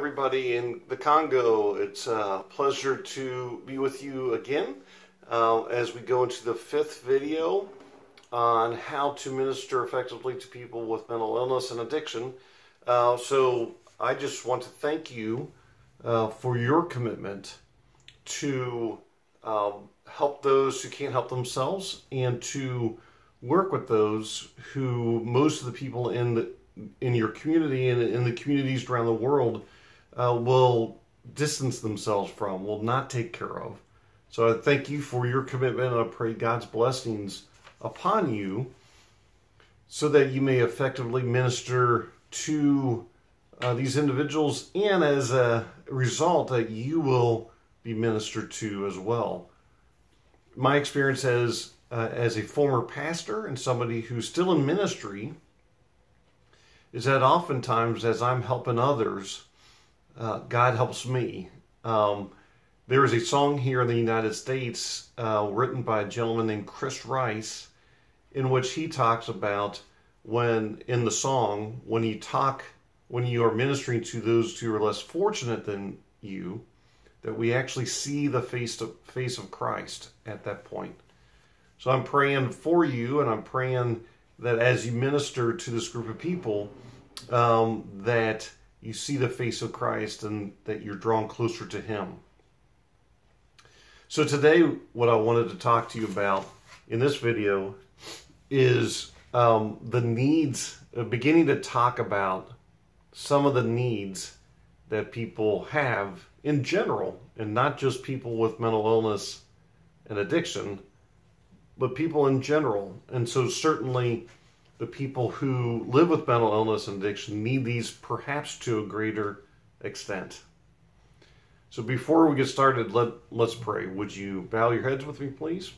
everybody in the Congo. It's a pleasure to be with you again uh, as we go into the fifth video on how to minister effectively to people with mental illness and addiction. Uh, so I just want to thank you uh, for your commitment to um, help those who can't help themselves and to work with those who most of the people in the in your community and in the communities around the world uh, will distance themselves from, will not take care of. So I thank you for your commitment and I pray God's blessings upon you so that you may effectively minister to uh, these individuals and as a result that you will be ministered to as well. My experience as uh, as a former pastor and somebody who's still in ministry is that oftentimes as I'm helping others, uh, God helps me. Um, there is a song here in the United States uh, written by a gentleman named Chris Rice, in which he talks about when in the song when you talk when you are ministering to those who are less fortunate than you, that we actually see the face of, face of Christ at that point. So I'm praying for you, and I'm praying that as you minister to this group of people, um, that you see the face of Christ and that you're drawn closer to Him. So today, what I wanted to talk to you about in this video is um, the needs, uh, beginning to talk about some of the needs that people have in general, and not just people with mental illness and addiction, but people in general. And so, certainly, the people who live with mental illness and addiction need these perhaps to a greater extent. So before we get started, let, let's pray. Would you bow your heads with me, please?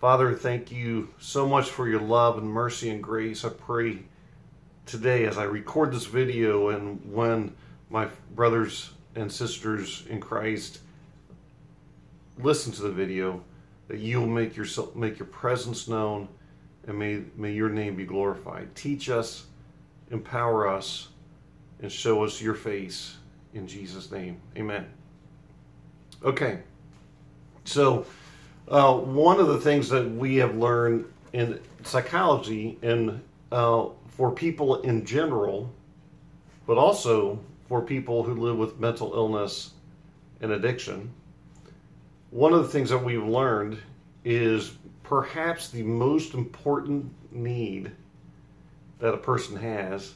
Father, thank you so much for your love and mercy and grace. I pray today as I record this video and when my brothers and sisters in Christ listen to the video, that you'll make yourself make your presence known and may, may your name be glorified. Teach us, empower us, and show us your face in Jesus' name. Amen. Okay, so uh, one of the things that we have learned in psychology and uh, for people in general, but also for people who live with mental illness and addiction, one of the things that we've learned is perhaps the most important need that a person has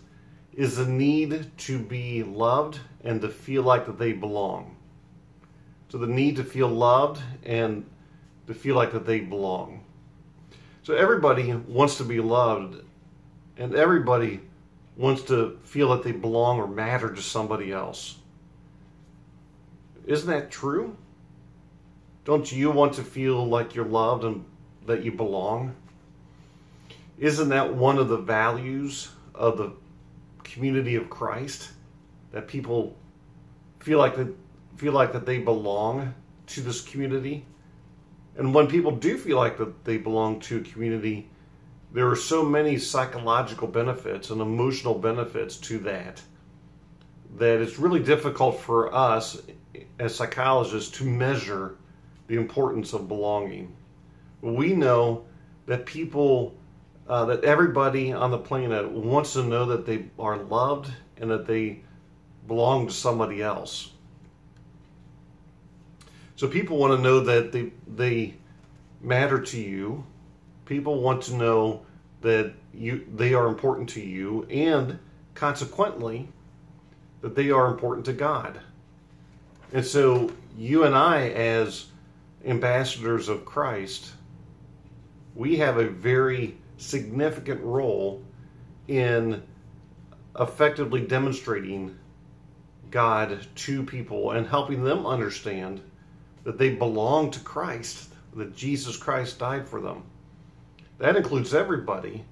is the need to be loved and to feel like that they belong. So the need to feel loved and to feel like that they belong. So everybody wants to be loved and everybody wants to feel that they belong or matter to somebody else. Isn't that true? Don't you want to feel like you're loved and that you belong? Isn't that one of the values of the community of Christ? That people feel like that feel like that they belong to this community. And when people do feel like that they belong to a community, there are so many psychological benefits and emotional benefits to that that it's really difficult for us as psychologists to measure the importance of belonging we know that people, uh, that everybody on the planet wants to know that they are loved and that they belong to somebody else. So people want to know that they they matter to you. People want to know that you they are important to you and consequently that they are important to God. And so you and I as ambassadors of Christ we have a very significant role in effectively demonstrating God to people and helping them understand that they belong to Christ, that Jesus Christ died for them. That includes everybody,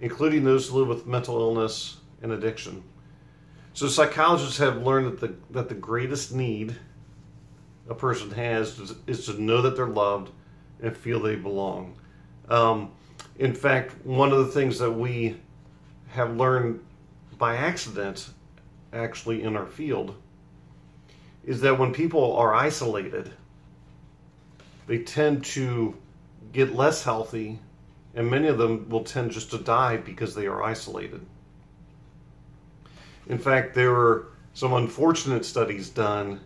including those who live with mental illness and addiction. So psychologists have learned that the that the greatest need a person has is, is to know that they're loved and feel they belong. Um, in fact, one of the things that we have learned by accident actually in our field is that when people are isolated, they tend to get less healthy, and many of them will tend just to die because they are isolated. In fact, there were some unfortunate studies done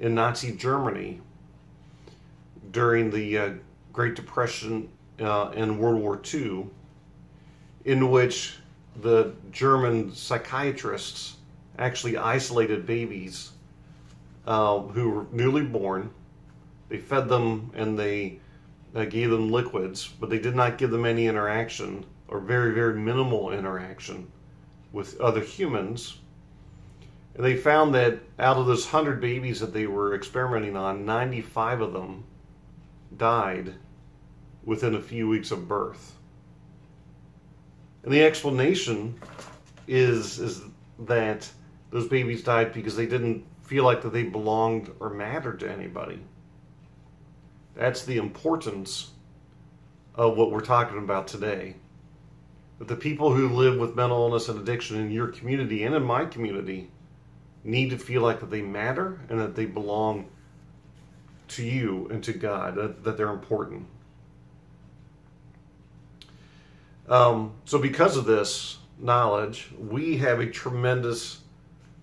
in Nazi Germany during the uh, Great Depression uh, and World War II, in which the German psychiatrists actually isolated babies uh, who were newly born. They fed them and they uh, gave them liquids, but they did not give them any interaction or very, very minimal interaction with other humans. And they found that out of those 100 babies that they were experimenting on, 95 of them died within a few weeks of birth. And the explanation is, is that those babies died because they didn't feel like that they belonged or mattered to anybody. That's the importance of what we're talking about today. That the people who live with mental illness and addiction in your community and in my community need to feel like that they matter and that they belong to you and to God, that, that they're important. Um, so, because of this knowledge, we have a tremendous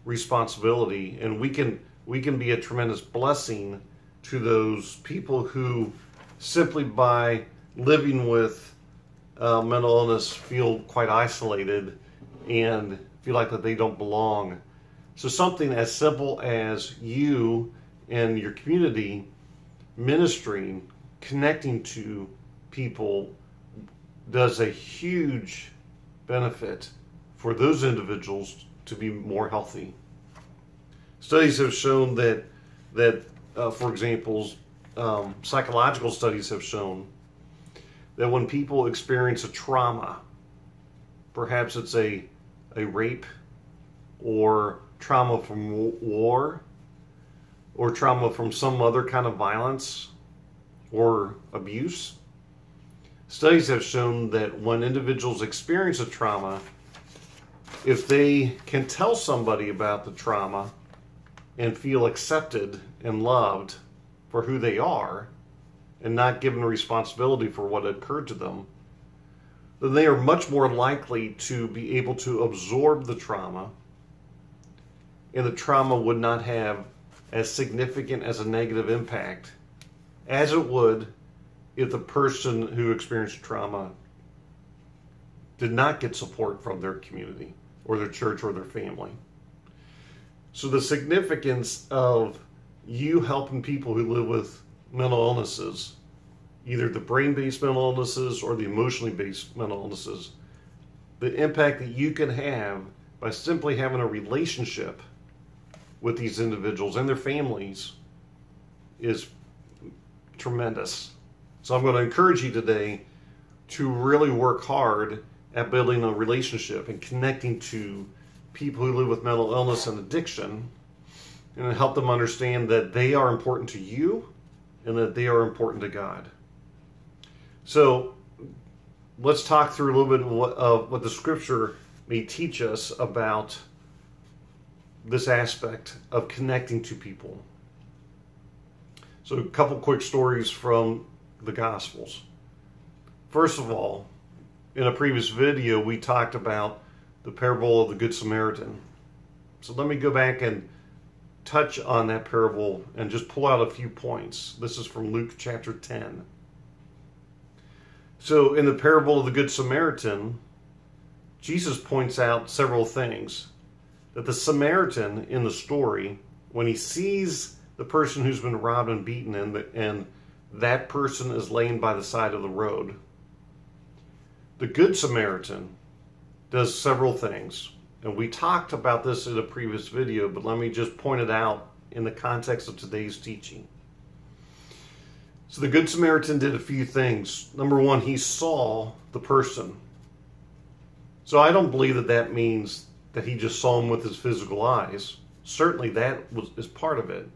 responsibility, and we can we can be a tremendous blessing to those people who simply by living with uh, mental illness feel quite isolated and feel like that they don't belong. So something as simple as you and your community ministering, connecting to people does a huge benefit for those individuals to be more healthy. Studies have shown that that, uh, for example, um, psychological studies have shown that when people experience a trauma, perhaps it's a a rape or trauma from war or trauma from some other kind of violence or abuse. Studies have shown that when individuals experience a trauma, if they can tell somebody about the trauma and feel accepted and loved for who they are and not given responsibility for what occurred to them, then they are much more likely to be able to absorb the trauma and the trauma would not have as significant as a negative impact as it would if the person who experienced trauma did not get support from their community or their church or their family. So, the significance of you helping people who live with mental illnesses, either the brain based mental illnesses or the emotionally based mental illnesses, the impact that you can have by simply having a relationship with these individuals and their families is tremendous. So I'm going to encourage you today to really work hard at building a relationship and connecting to people who live with mental illness and addiction and help them understand that they are important to you and that they are important to God. So let's talk through a little bit of what, what the scripture may teach us about this aspect of connecting to people. So, a couple quick stories from the Gospels. First of all, in a previous video, we talked about the parable of the Good Samaritan. So, let me go back and touch on that parable and just pull out a few points. This is from Luke chapter 10. So, in the parable of the Good Samaritan, Jesus points out several things that the Samaritan in the story, when he sees the person who's been robbed and beaten, and, the, and that person is laying by the side of the road, the Good Samaritan does several things. And we talked about this in a previous video, but let me just point it out in the context of today's teaching. So the Good Samaritan did a few things. Number one, he saw the person. So I don't believe that that means that he just saw him with his physical eyes. Certainly that was is part of it.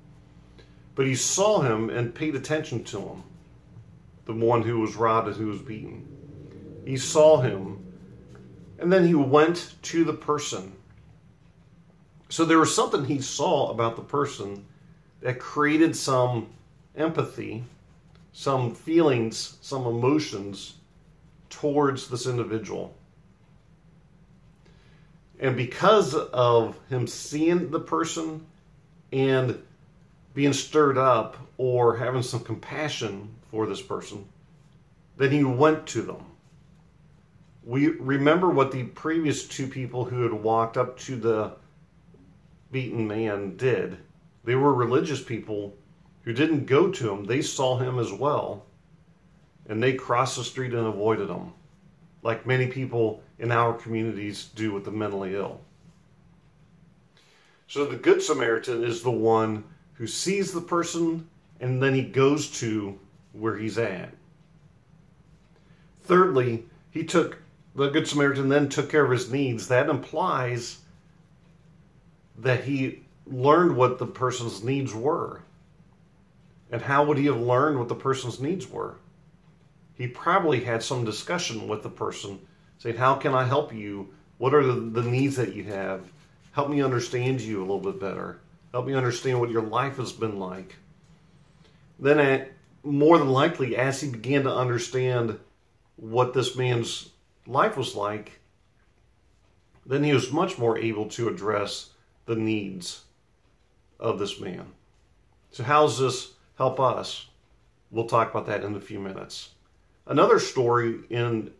But he saw him and paid attention to him. The one who was robbed and who was beaten. He saw him and then he went to the person So there was something he saw about the person that created some empathy, some feelings, some emotions towards this individual. And because of him seeing the person and being stirred up or having some compassion for this person, then he went to them. We remember what the previous two people who had walked up to the beaten man did. They were religious people who didn't go to him, they saw him as well, and they crossed the street and avoided him, like many people in our communities do with the mentally ill. So the Good Samaritan is the one who sees the person and then he goes to where he's at. Thirdly, he took the Good Samaritan then took care of his needs. That implies that he learned what the person's needs were. And how would he have learned what the person's needs were? He probably had some discussion with the person saying, How can I help you? What are the, the needs that you have? Help me understand you a little bit better. Help me understand what your life has been like. Then, at, more than likely, as he began to understand what this man's life was like, then he was much more able to address the needs of this man. So, how does this help us? We'll talk about that in a few minutes. Another story in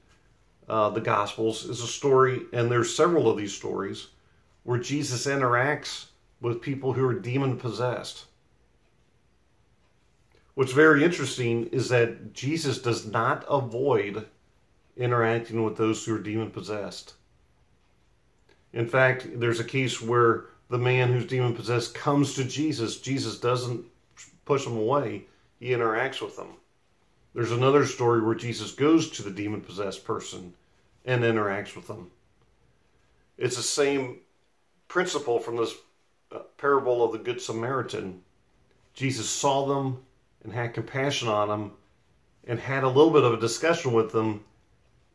uh, the Gospels is a story, and there's several of these stories, where Jesus interacts with people who are demon possessed. What's very interesting is that Jesus does not avoid interacting with those who are demon possessed. In fact, there's a case where the man who's demon possessed comes to Jesus. Jesus doesn't push him away, he interacts with him. There's another story where Jesus goes to the demon possessed person and interacts with them. It's the same principle from this parable of the Good Samaritan. Jesus saw them and had compassion on them and had a little bit of a discussion with them,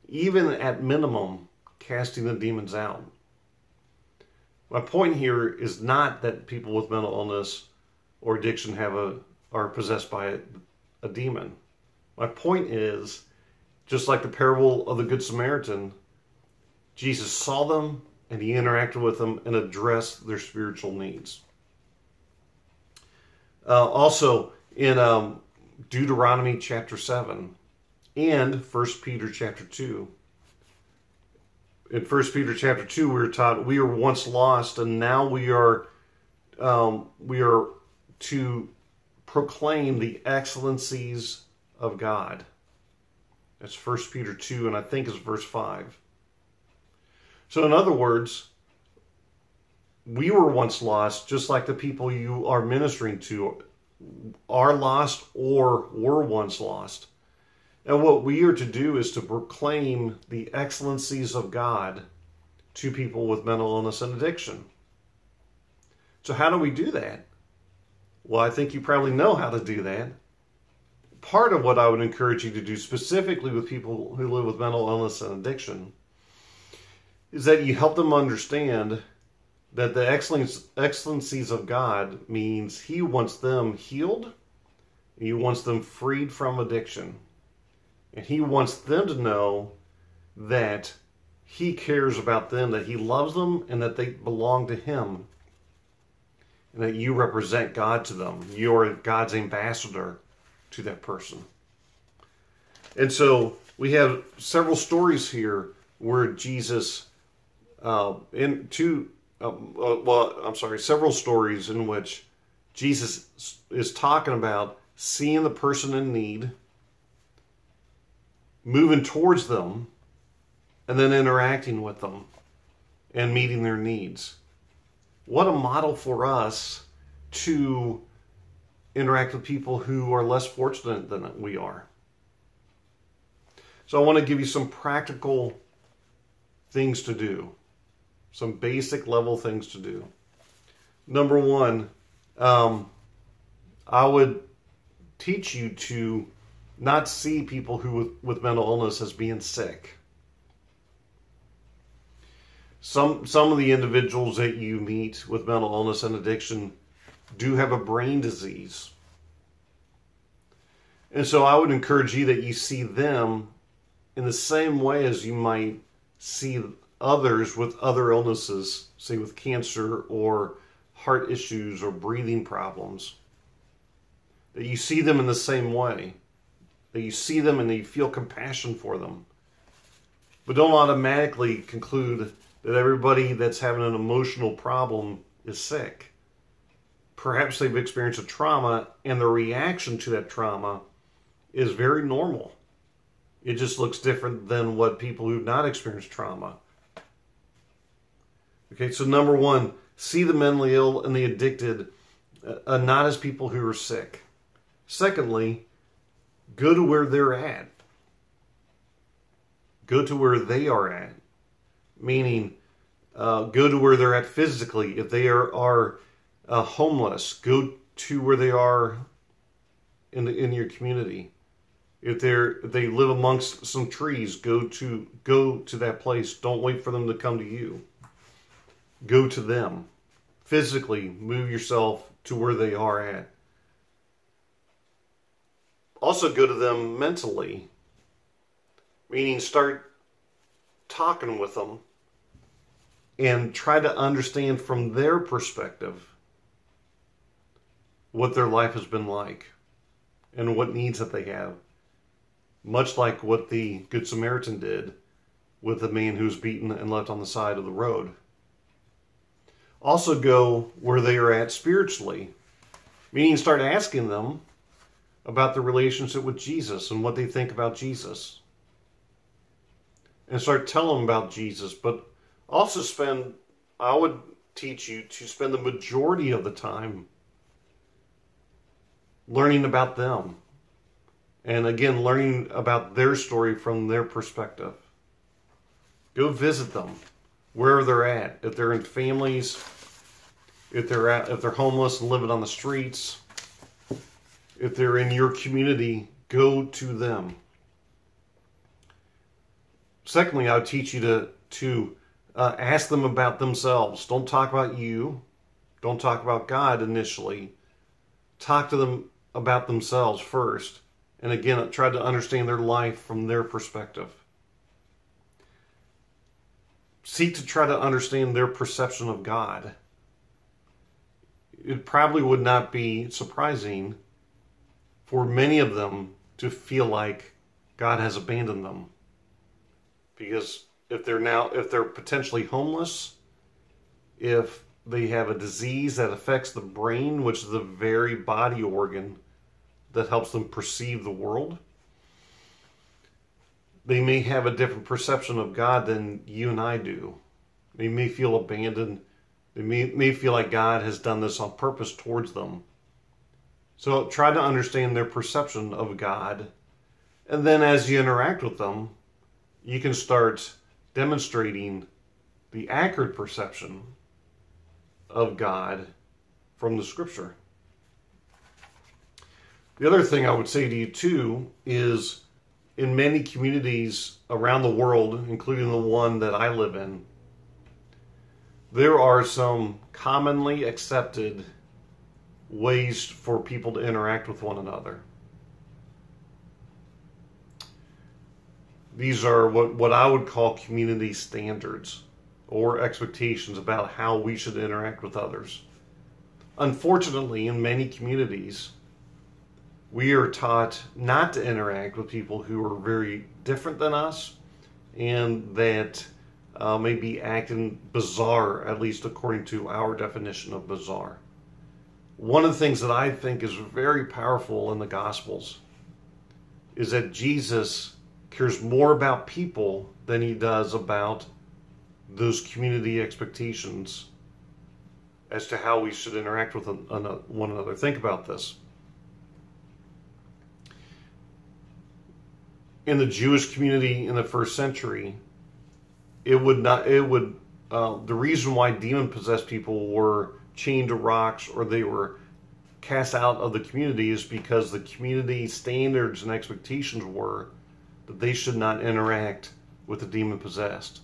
even at minimum, casting the demons out. My point here is not that people with mental illness or addiction have a are possessed by a, a demon. My point is, just like the parable of the Good Samaritan, Jesus saw them and he interacted with them and addressed their spiritual needs. Uh, also, in um, Deuteronomy chapter 7 and 1 Peter chapter 2, in First Peter chapter two, we were taught we were once lost, and now we are um, we are to proclaim the excellencies of God. That's First Peter two, and I think it's verse five. So, in other words, we were once lost, just like the people you are ministering to are lost or were once lost. And what we are to do is to proclaim the excellencies of God to people with mental illness and addiction. So, how do we do that? Well, I think you probably know how to do that. Part of what I would encourage you to do, specifically with people who live with mental illness and addiction, is that you help them understand that the excellencies of God means He wants them healed, He wants them freed from addiction. And he wants them to know that he cares about them, that he loves them, and that they belong to him. And that you represent God to them. You're God's ambassador to that person. And so we have several stories here where Jesus, uh, in two, uh, uh, well, I'm sorry, several stories in which Jesus is talking about seeing the person in need moving towards them and then interacting with them and meeting their needs. What a model for us to interact with people who are less fortunate than we are. So, I want to give you some practical things to do, some basic level things to do. Number one, um, I would teach you to not see people who with, with mental illness as being sick. some some of the individuals that you meet with mental illness and addiction do have a brain disease. And so I would encourage you that you see them in the same way as you might see others with other illnesses, say with cancer or heart issues or breathing problems. That you see them in the same way. That you see them and you feel compassion for them. But don't automatically conclude that everybody that's having an emotional problem is sick. Perhaps they've experienced a trauma and the reaction to that trauma is very normal. It just looks different than what people who've not experienced trauma. Okay, so number one, see the mentally ill and the addicted uh, not as people who are sick. Secondly, go to where they're at. Go to where they are at. Meaning, uh, go to where they're at physically. If they are, are uh, homeless, go to where they are in, the, in your community. If they're if they live amongst some trees, go to go to that place. Don't wait for them to come to you. Go to them. Physically move yourself to where they are at. Also go to them mentally. Meaning start talking with them and try to understand from their perspective what their life has been like and what needs that they have much like what the Good Samaritan did with the man who was beaten and left on the side of the road. Also, go where they are at spiritually, meaning start asking them about their relationship with Jesus and what they think about Jesus. And start telling them about Jesus, but also spend, I would teach you to spend the majority of the time learning about them and again, learning about their story from their perspective. Go visit them where they're at. If they're in families, if they're at, if they're homeless and living on the streets, if they're in your community, go to them. Secondly, I would teach you to to uh, ask them about themselves. Don't talk about you. Don't talk about God initially. Talk to them about themselves first and again, try to understand their life from their perspective. Seek to try to understand their perception of God. It probably would not be surprising for many of them to feel like God has abandoned them. Because if they're now, if they're potentially homeless, if they have a disease that affects the brain, which is the very body organ that helps them perceive the world. They may have a different perception of God than you and I do. They may feel abandoned. They may, may feel like God has done this on purpose towards them. So try to understand their perception of God. And then as you interact with them, you can start demonstrating the accurate perception of God from the scripture. The other thing I would say to you too is in many communities around the world, including the one that I live in, there are some commonly accepted ways for people to interact with one another. These are what, what I would call community standards or expectations about how we should interact with others. Unfortunately, in many communities, we are taught not to interact with people who are very different than us and that uh, may be acting bizarre, at least according to our definition of bizarre. One of the things that I think is very powerful in the Gospels is that Jesus cares more about people than he does about those community expectations as to how we should interact with one another. Think about this. In the Jewish community in the first century, it would not. It would. Uh, the reason why demon possessed people were chained to rocks or they were cast out of the community is because the community standards and expectations were that they should not interact with the demon possessed.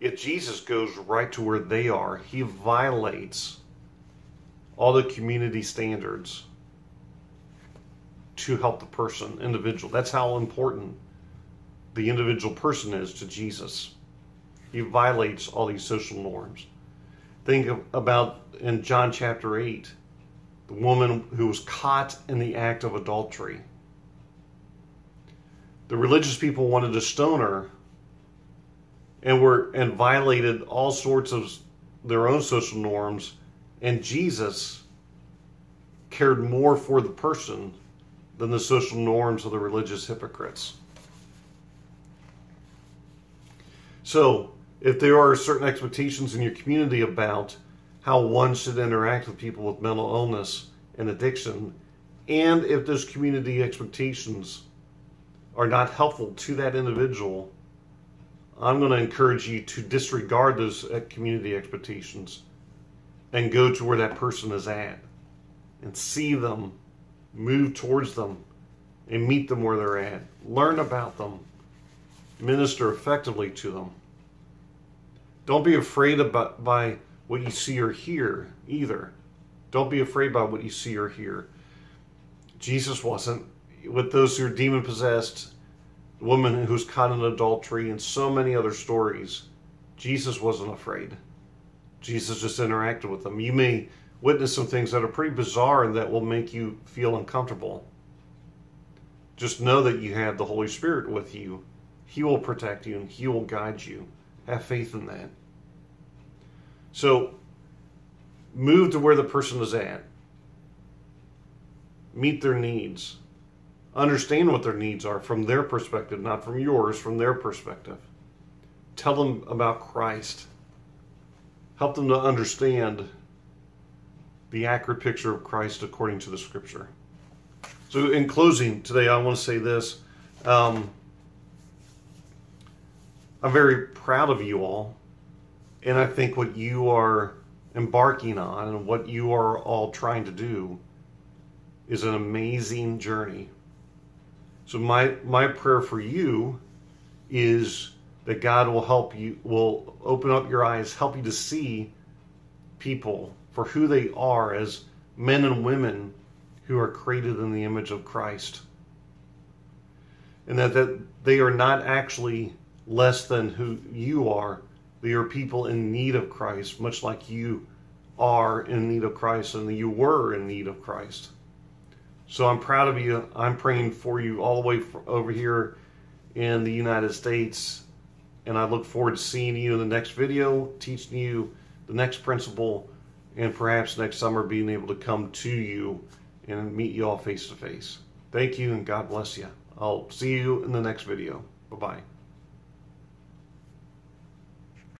Yet Jesus goes right to where they are. He violates all the community standards to help the person, individual. That's how important the individual person is to Jesus. He violates all these social norms. Think about in John chapter 8, the woman who was caught in the act of adultery. The religious people wanted to stone her and were and violated all sorts of their own social norms and Jesus cared more for the person than the social norms of the religious hypocrites. So, if there are certain expectations in your community about how one should interact with people with mental illness and addiction, and if those community expectations are not helpful to that individual, I'm going to encourage you to disregard those uh, community expectations and go to where that person is at and see them, move towards them, and meet them where they're at. Learn about them, minister effectively to them. Don't be afraid about by what you see or hear either. Don't be afraid by what you see or hear. Jesus wasn't. With those who are demon possessed, woman who's caught in adultery, and so many other stories, Jesus wasn't afraid. Jesus just interacted with them. You may witness some things that are pretty bizarre and that will make you feel uncomfortable. Just know that you have the Holy Spirit with you. He will protect you and He will guide you. Have faith in that. So, move to where the person is at. Meet their needs understand what their needs are from their perspective, not from yours, from their perspective. Tell them about Christ. Help them to understand the accurate picture of Christ according to the scripture. So, in closing today, I want to say this. Um, I'm very proud of you all, and I think what you are embarking on and what you are all trying to do is an amazing journey so my my prayer for you is that God will help you will open up your eyes, help you to see people for who they are as men and women who are created in the image of Christ. And that, that they are not actually less than who you are. They are people in need of Christ, much like you are in need of Christ and you were in need of Christ. So I'm proud of you. I'm praying for you all the way over here in the United States. And I look forward to seeing you in the next video, teaching you the next principle and perhaps next summer being able to come to you and meet you all face to face. Thank you and God bless you. I'll see you in the next video. Bye bye.